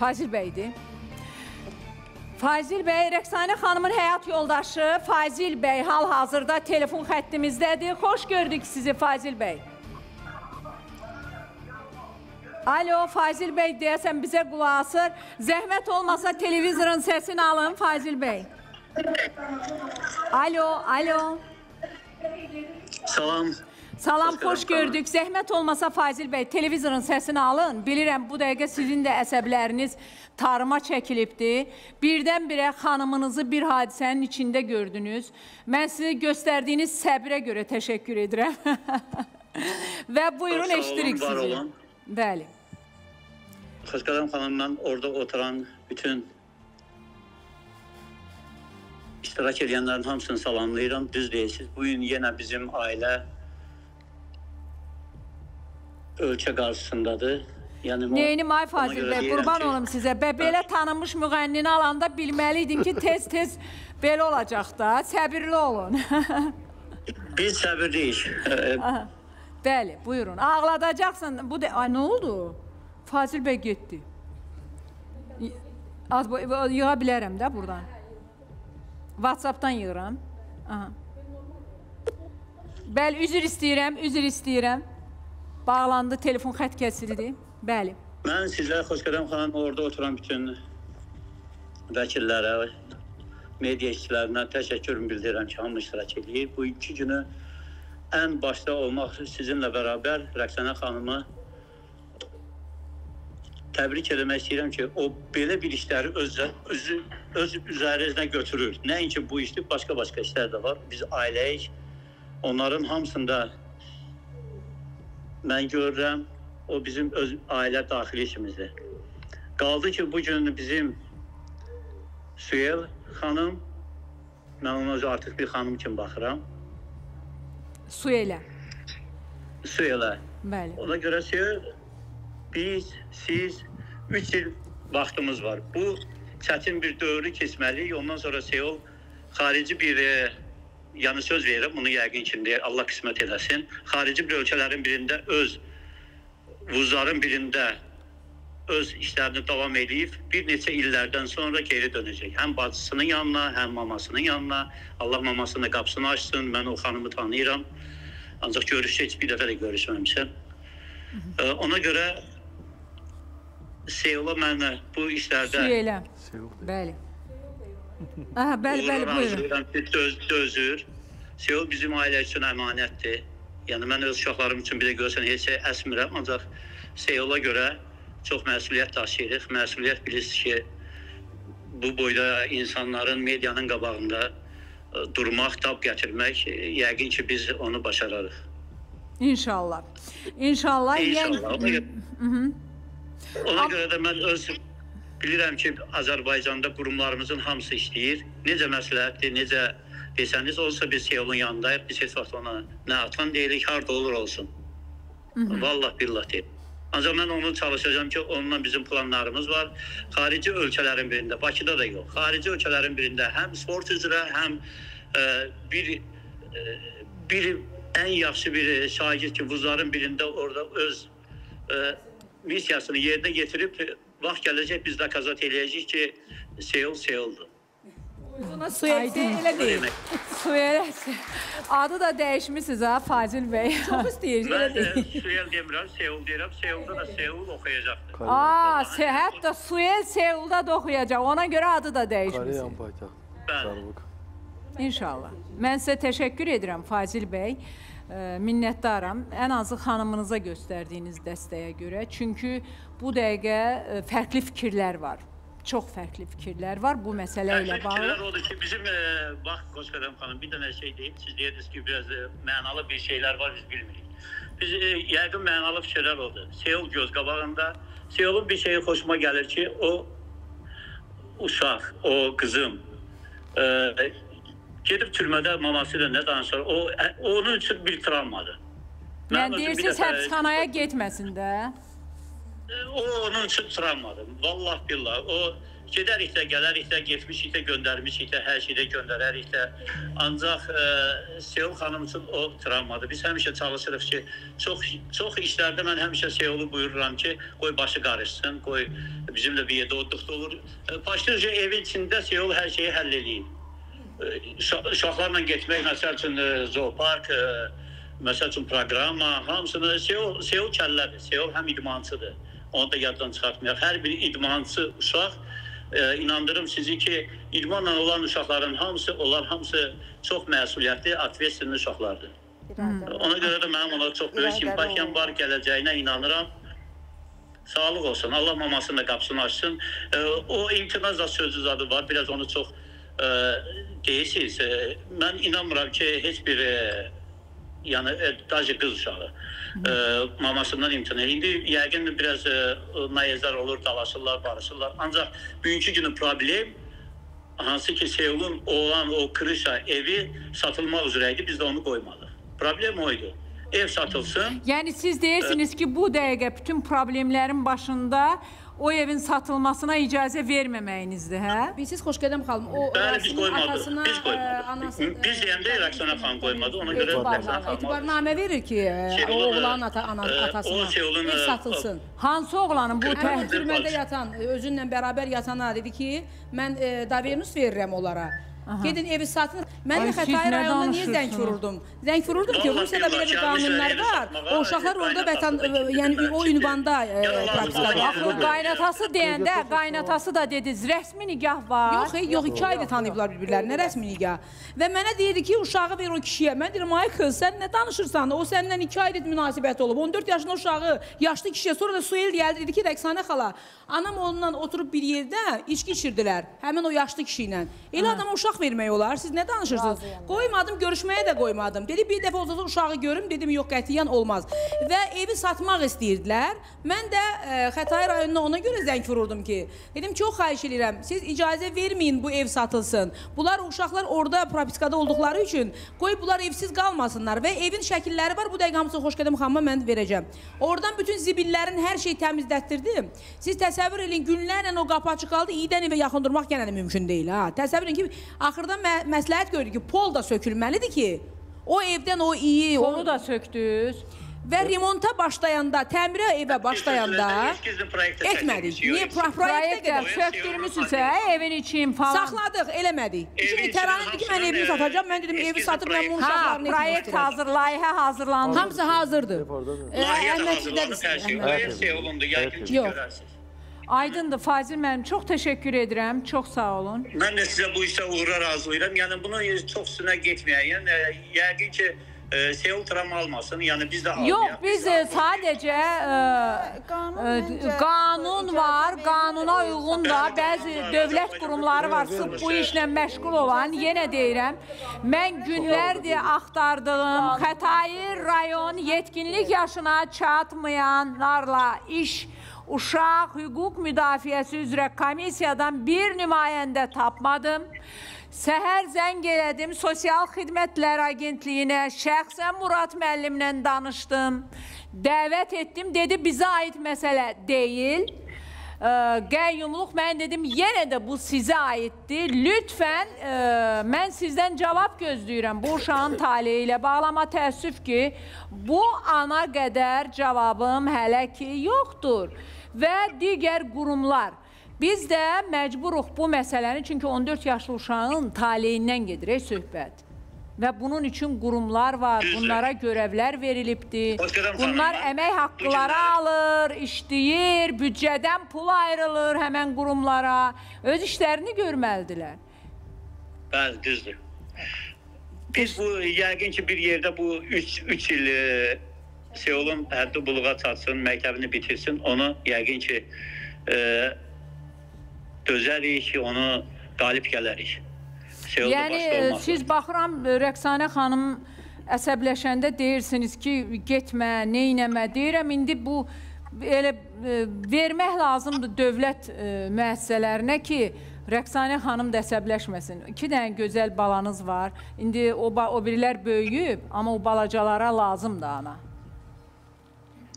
Fazil bəydir. Fazil bəy, Rəqsanə xanımın həyat yoldaşı Fazil bəy hal-hazırda telefon xəttimizdədir. Xoş gördük sizi Fazil bəy. Alo, Fazil bəy deyəsən bizə qulaq asır. Zəhmət olmasa televizorun səsini alın Fazil bəy. Alo, alo. Salam. Salam, Xoş gördük. Zəhmət olmasa Fazil bəy, televizorun səsini alın. Bilirəm bu dəqiqə sizin də əsəbləriniz tarıma çəkilibdi. Birdən-birə xanımınızı bir hadisənin içində gördünüz. Mən sizə göstərdiyiniz səbrə görə təşəkkür edirəm. Və buyurun var sizi. Bəli. Xoşqədəm xanımla orada oturan bütün iştirak edənlərin hamısını salamlayıram. Düz deyirsiniz. Bu gün yenə bizim ailə ölkə qarşısındadır. Yəni o- Neynim ay ona Fazil bəy, qurban olum sizə. Bə belə tanınmış müğənnini alanda bilməliydin ki, tez-tez belə olacaq da. Səbirli olun. Biz səbirliyik. Bəli, buyurun. Ağladacaqsın. Bu de Ay nə oldu? Fazil bəy getdi. Az bu yığa bilərəm də burdan. WhatsApp-dan yığıram. Aha. Bəli, üzr istəyirəm, üzr istəyirəm. Bağlandı, telefon xətt kəsildi. Bəli. Mən sizlərə Xoşqədəm xanım orada oturan bütün vəkillərə, media işçilərinə təşəkkürümü bildirirəm ki, hamı iştirak edir. Bu iki günü ən başda olmaq sizinlə bərabər Rəqsənə xanımı təbrik eləmək istəyirəm ki, o belə bir işləri öz özü öz üzərinə götürür. Nəinki bu işdir, başqa-başqa işlər də var. Biz ailəyik. Onların hamısında mən görürəm, o bizim öz ailə daxili işimizdir. Qaldı ki, bu gün bizim Süyel xanım, mən ona özü artıq bir xanım kimi baxıram. Su elə. Süyelə. Bəli. Ona görə Süyel, biz, siz 3 il vaxtımız var. Bu çətin bir dövrü keçməliyik. Ondan sonra Seul xarici bir e, yəni söz verirəm, bunu yəqin ki, deyir, Allah qismət eləsin. Xarici bir ölkələrin birində öz vuzların birində öz işlərini davam edib bir neçə illərdən sonra geri dönəcək. Həm bacısının yanına, həm mamasının yanına. Allah mamasının da qapısını açsın. Mən o xanımı tanıyıram. Ancaq görüşü heç bir dəfə də görüşməmişəm. Ona görə Seula mənə bu işlərdə elə. Bəli. Aha, bəli, bəli, buyurun. ki, döz, dözür. Seul bizim ailə üçün əmanətdir. Yəni mən öz uşaqlarım üçün bir də görsən heç şey əsmirəm, ancaq Seula görə çox məsuliyyət daşıyırıq. Məsuliyyət bilirsiniz ki, bu boyda insanların medianın qabağında ə, durmaq, tab gətirmək, ə, yəqin ki biz onu başararıq. İnşallah. İnşallah. İnşallah. Mhm. ona görə də mən öz bilirəm ki, Azərbaycanda qurumlarımızın hamısı işləyir. Necə məsləhətdir, necə desəniz olsa biz Seulun yanındayıq. Biz heç vaxt ona nə atan deyirik, harda olur olsun. Vallah billah deyir. Ancaq mən onu çalışacağam ki, onunla bizim planlarımız var. Xarici ölkələrin birində, Bakıda da yox. Xarici ölkələrin birində həm sport üzrə, həm ə, bir ə, bir ən yaxşı bir şagird ki, vuzların birində orada öz ə, missiyasını yerinə yetirib vaxt gələcək biz də qazat eləyəcəyik ki, Seul Seuldur. Buna su elə elə deyil. Demək. Su elə. Adı da dəyişmisiniz ha Fazil bəy. Çox istəyir elə Mən deyil. ə, Seul demirəm, Seul deyirəm. Seulda da Seul oxuyacaqdır. Aa, se- hətta Suel Seulda da oxuyacaq. Ona görə adı da dəyişmiş. Koreyan paytaxtı. Bəli. İnşallah. Mən sizə təşəkkür edirəm Fazil bəy. Minnətdaram. Ən azı xanımınıza göstərdiyiniz dəstəyə görə. Çünki bu dəqiqə ə, fərqli fikirlər var. Çox fərqli fikirlər var bu məsələ ilə Fikirlər bağlı. odur ki, bizim e, bax Qoçqadam xanım bir dənə şey deyib, siz deyirsiniz ki, biraz e, mənalı bir şeylər var biz bilmirik. Biz e, yəqin mənalı fikirlər oldu. Seul göz qabağında Seulun bir şeyi xoşuma gəlir ki, o uşaq, o qızım e, gedib türmədə maması ilə nə danışır, o ə, onun üçün bir travmadır. Yəni deyirsiniz həbsxanaya getməsin də. O onun üçün travmadır. Vallah billah. O gedərik də, gələrik də, getmişik də, göndərmişik də, hər şeydə göndərərik də. Ancaq e, Seul xanım üçün o travmadır. Biz həmişə çalışırıq ki, çox çox işlərdə mən həmişə Seulu buyururam ki, qoy başı qarışsın, qoy bizimlə bir yerdə olduqda olur. E, Başlıca evin içində Seul hər şeyi həll eləyir. Uşa- uşaqlarla getmək, məsəl üçün e, zoopark, e, məsəl üçün proqrama, hamısını Seul, Seul kəllədir. Seul həm idmançıdır. Onu da yaddan çıxartmayaq. Hər bir idmançı uşaq e, inandırım sizi ki, idmanla olan uşaqların hamısı, onlar hamısı çox məsuliyyətli, atvestenli uşaqlardır. Ona görə də mənim ona çox böyük simpatiyam var, gələcəyinə inanıram. Sağlıq olsun. Allah mamasının da qapısını açsın. E, o imtina zad sözü zadı var. Biraz onu çox deyirsiniz. E, mən inanmıram ki, heç bir e, yəni e, dacı qız uşağı e, mamasından imtina. İndi yəqin biraz e, nayezlər olur, dalaşırlar, barışırlar. Ancaq bugünkü günün problem hansı ki Seulun olan o krişa evi satılmaq üzrə idi. Biz də onu qoymadıq. Problem o idi. Ev satılsın. Yəni siz deyirsiniz ki, bu dəqiqə bütün problemlərin başında o evin satılmasına icazə verməməyinizdir, hə? Bilsiz Xoşgədəm xanım, o Bəli, biz qoymadıq. atasına, Biz ə, qoymadıq. anası Biz deyəndə Rəqsana xan qoymadı. Ona görə Rəqsana xan etibarnamə verir ki, onu, oğlan ata, ana, ə, atasına ev satılsın. Hansı oğlanın bu Həmin tə türmədə yatan, özünlə bərabər yatana dedi ki, mən e, davernus verirəm onlara. Gedin evi satın. Mən də Xətai rayonunda niyə zəng vururdum? Zəng vururdum ki, Rusiyada belə bir qanunlar var. O uşaqlar orada vətən, satmağa yəni o ünvanda e, praktikada. Axı qaynatası deyəndə, qaynatası da dediniz, rəsmi nigah var. Yox, yox, iki aydır tanıyıblar bir-birlərini, rəsmi nigah. Və mənə deyirdi ki, uşağı ver o kişiyə. Mən deyirəm, ay qız, sən nə danışırsan? O səndən iki aydır münasibət olub. 14 yaşında uşağı yaşlı kişiyə, sonra da Suel gəldi, dedi ki, Rəqsanə xala, anam onunla oturub bir yerdə içki içirdilər. Həmin o yaşlı kişi ilə. Elə adama uşaq vermək olar. Siz nə danışırsınız? Qoymadım, görüşməyə də qoymadım. Dedi, bir dəfə olsa uşağı görüm, dedim, yox, qətiyyən olmaz. Və evi satmaq istəyirdilər. Mən də e, Xətai rayonuna ona görə zəng vururdum ki, dedim, çox xahiş edirəm, siz icazə verməyin bu ev satılsın. Bunlar uşaqlar orada propiskada olduqları üçün qoy bunlar evsiz qalmasınlar və evin şəkilləri var. Bu dəqiqə hamısını Xoşgədəm xanıma mən verəcəm. Oradan bütün zibillərin hər şeyi təmizlətdirdim. Siz təsəvvür edin, günlərlə o qapı açıq qaldı, iyidən evə yaxın durmaq yenə də mümkün deyil ha. Təsəvvür edin ki, axırda mə məsləhət gördük ki, pol da sökülməlidir ki, o evdən o iyi, o Onu da söktünüz. və remonta başlayanda, təmirə evə başlayanda etmədik. Niyə proyektə qədər söktürmüsünüzsə, evin için falan. saxladıq, eləmədik. Evin İki içinin təran dedi ki, mən evimi satacağam. Mən dedim, evi satıb mən bunun Ha, uşaqlarını proyekt etmişdirəm. hazır, layihə hazırlandı. Hamısı hazırdır. Layihə hazırlanıb hər şey. O şey olundu, yəqin ki görərsiniz. Aydındır Fazil müəllim, çox təşəkkür edirəm. Çox sağ olun. Mən də sizə bu işdə uğurlar arzulayıram. Yəni bunun çox üstünə getməyək. Yəni e, yəqin ki e, Seul travma almasın. Yəni biz də almayaq. Yox, biz e, sadəcə e, Qanun e, qanun var, qanuna uyğun da bəzi dövlət qurumları var, sırf bu işlə məşğul olan. Yenə deyirəm, mən günlərdir axtardığım Xətai rayon yetkinlik yaşına çatmayanlarla iş Uşaq Hüquq Müdafiəsi üzrə komissiyadan bir nümayəndə tapmadım. Səhər zəng elədim Sosial Xidmətlər Agentliyinə, şəxsən Murad müəllimlə danışdım. Dəvət etdim, dedi bizə aid məsələ deyil. Qəyyumluq mən dedim, yenə də bu sizə aiddir. Lütfən ə, mən sizdən cavab gözləyirəm bu uşağın taleyi ilə bağlama təəssüf ki, bu ana qədər cavabım hələ ki yoxdur. Və digər qurumlar Biz də məcburuq bu məsələni, çünki 14 yaşlı uşağın taleyindən gedir ey söhbət. Və bunun üçün qurumlar var, Düzdür. bunlara görevlər verilibdir. Bunlar əmək günləri- alır, işləyir, büdcədən pul ayrılır həmən qurumlara. Öz işlərini görməlidirlər. Bəli, düzdür. Biz bu yəqin ki bir yerdə bu 3 3 il e, Seulun həddi buluğa çatsın, məktəbini bitirsin, onu yəqin ki e, dözərik, onu qalib gələrik. Seulda Yəni e, siz baxıram e, Rəqsanə xanım əsəbləşəndə deyirsiniz ki, getmə, neynəmə. Deyirəm indi bu elə e, vermək lazımdır dövlət e, müəssisələrinə ki, Rəqsanə xanım da əsəbləşməsin. İki dənə gözəl balanız var. İndi o o birilər böyüyüb, amma o balacalara lazımdır ana.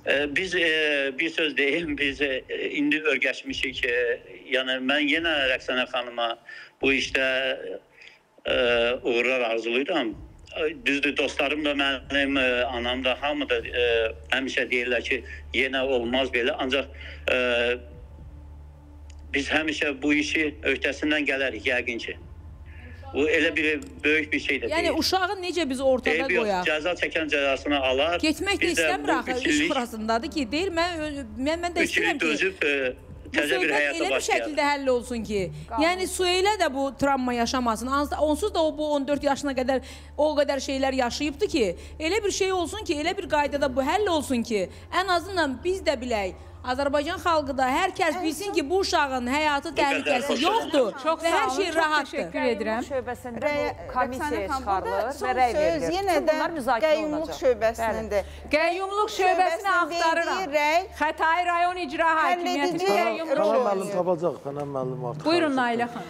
Biz e, bir söz deyim, biz e, indi örgəşmişik. E, Yəni mən yenə Rəqsənə xanıma bu işdə uğurlar arzulayıram. Düzdür, dostlarım da mənim, anam da, hamı da həmişə deyirlər ki, yenə olmaz belə. Ancaq biz həmişə bu işi öhdəsindən gələrik yəqin ki. Bu elə bir böyük bir şey də Yəni deyil. uşağı necə biz ortada yox, qoyaq? cəza çəkən cəzasını alar. Getmək də istəmir bu axı. İş burasındadır ki, deyir mən mən, mən də istəyirəm ki, dözüb e, bu təzə bir həyata elə bir başlayaq. şəkildə həll olsun ki, yəni Süheylə də bu travma yaşamasın. Onsuz da o bu 14 yaşına qədər o qədər şeylər yaşayıbdı ki, elə bir şey olsun ki, elə bir qaydada bu həll olsun ki, ən azından biz də bilək. Azərbaycan xalqı da hər kəs bilsin ki, bu uşağın həyatı təhlükəsi yoxdur və hər şey çox rahatdır. təşəkkür edirəm. şöbəsində bu xanım, burada çıxarılır və rəy verilir. Yenə də qəyyumluq şöbəsinindir. Qəyyumluq şöbəsini axtarıram. Xətai rayon icra hakimiyyətinin həlledici qəyyumluq Fənən oynayır. müəllim tapacaq, Fənən müəllim artıq. Buyurun Nailə xanım.